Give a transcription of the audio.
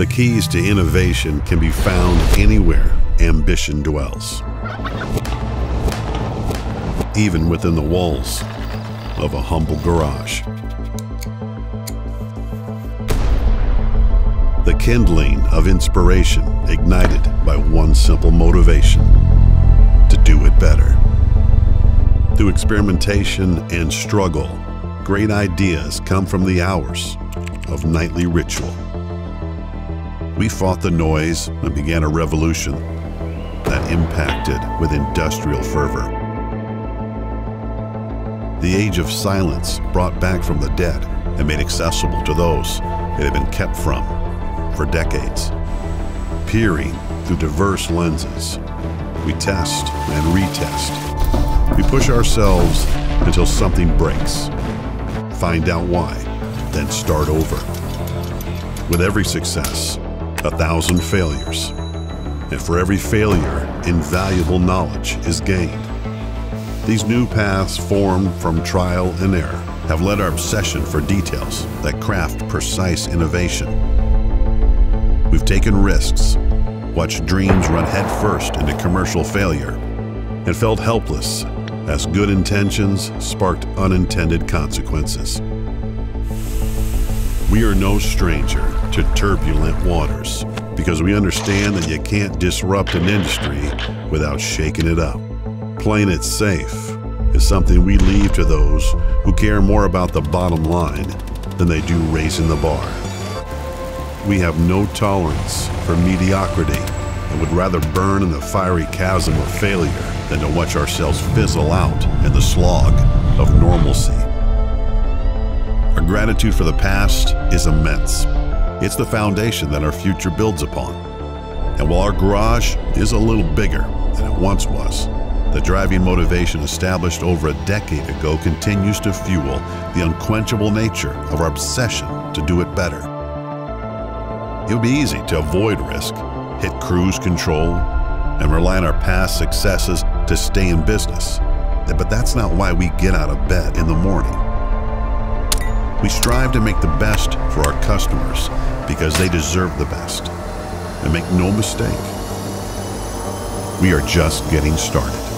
The keys to innovation can be found anywhere ambition dwells, even within the walls of a humble garage. The kindling of inspiration ignited by one simple motivation to do it better. Through experimentation and struggle, great ideas come from the hours of nightly ritual. We fought the noise and began a revolution that impacted with industrial fervor. The age of silence brought back from the dead and made accessible to those it had been kept from for decades. Peering through diverse lenses, we test and retest. We push ourselves until something breaks. Find out why, then start over. With every success, a thousand failures. And for every failure, invaluable knowledge is gained. These new paths formed from trial and error have led our obsession for details that craft precise innovation. We've taken risks, watched dreams run headfirst into commercial failure, and felt helpless as good intentions sparked unintended consequences. We are no stranger to turbulent waters because we understand that you can't disrupt an industry without shaking it up. Playing it safe is something we leave to those who care more about the bottom line than they do raising the bar. We have no tolerance for mediocrity and would rather burn in the fiery chasm of failure than to watch ourselves fizzle out in the slog gratitude for the past is immense. It's the foundation that our future builds upon. And while our garage is a little bigger than it once was, the driving motivation established over a decade ago continues to fuel the unquenchable nature of our obsession to do it better. It would be easy to avoid risk, hit cruise control, and rely on our past successes to stay in business. But that's not why we get out of bed in the morning. We strive to make the best for our customers because they deserve the best. And make no mistake, we are just getting started.